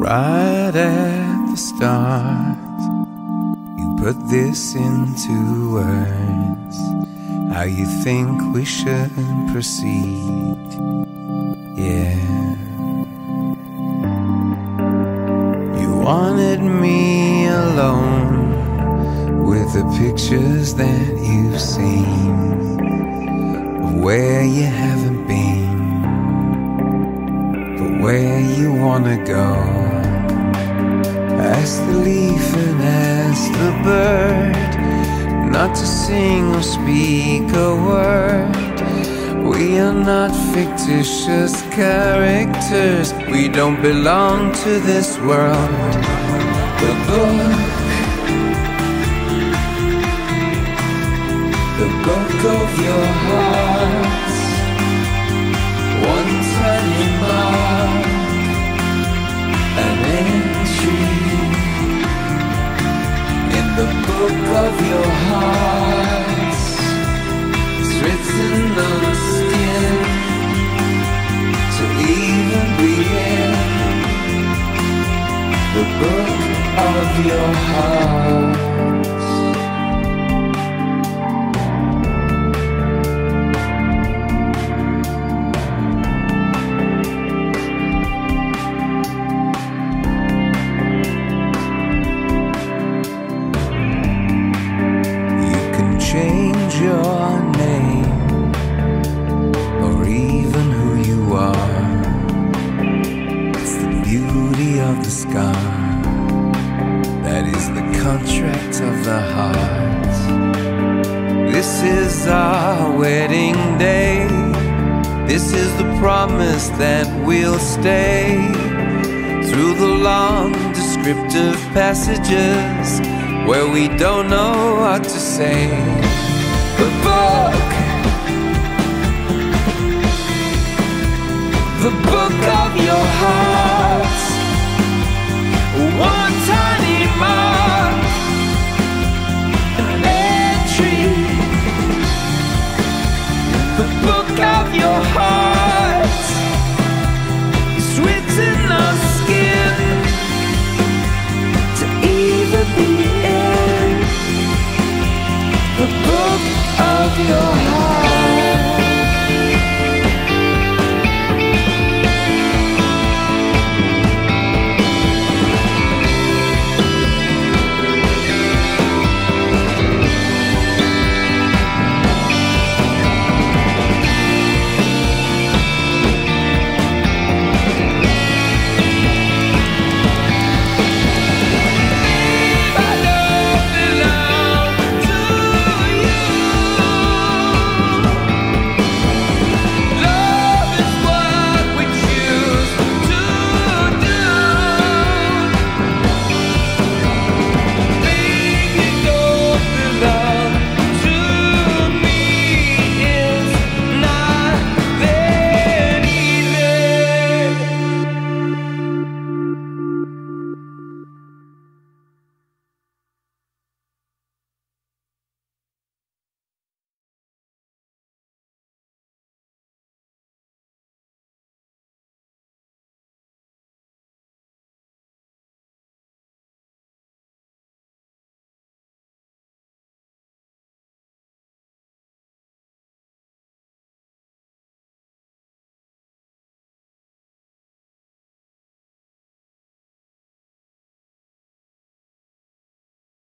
Right at the start, you put this into words. How you think we should proceed. Yeah. You wanted me alone with the pictures that you've seen of where you haven't been, but where you wanna go. Ask the leaf and ask the bird not to sing or speak a word. We are not fictitious characters. We don't belong to this world. The book, the book of your heart. The book of your heart. Of the heart. This is our wedding day. This is the promise that we'll stay through the long descriptive passages where we don't know what to say. The book, the book of your heart,